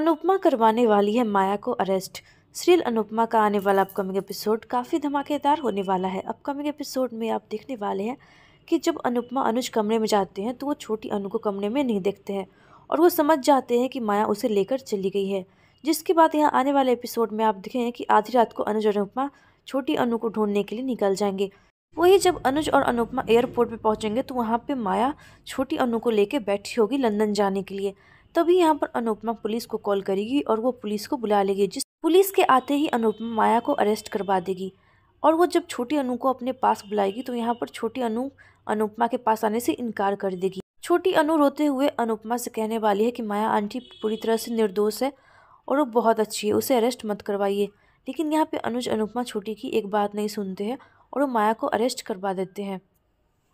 अनुपमा करवाने वाली है माया को अरेस्ट सीरियल अनुपमा का आने वाला अपकमिंग एपिसोड काफ़ी धमाकेदार होने वाला है। अपकमिंग एपिसोड में आप देखने वाले हैं कि जब अनुपमा अनुज कमरे में जाते हैं तो वो छोटी अनु को कमरे में नहीं देखते हैं और वो समझ जाते हैं कि माया उसे लेकर चली गई है। जिसके बाद यहाँ आने वाले एपिसोड में आप देखें कि आधी रात को अनुज और अनुपमा छोटी अनु को ढूँढने के लिए निकल जाएँगे। वही जब अनुज और अनुपमा एयरपोर्ट पे पहुँचेंगे तो वहाँ पे माया छोटी अनु को लेके बैठी होगी लंदन जाने के लिए। तभी यहाँ पर अनुपमा पुलिस को कॉल करेगी और वो पुलिस को बुला लेगी, जिस पुलिस के आते ही अनुपमा माया को अरेस्ट करवा देगी। और वो जब छोटी अनु को अपने पास बुलाएगी तो यहाँ पर छोटी अनु अनुपमा के पास आने से इनकार कर देगी। छोटी अनु रोते हुए अनुपमा से कहने वाली है कि, माया, आंटी पूरी तरह से निर्दोष है और वो बहुत अच्छी है, उसे अरेस्ट मत करवाइए। लेकिन यहाँ पे अनुज, अनुपमा छोटी की एक बात नहीं सुनते हैं और वो माया को अरेस्ट करवा देते हैं।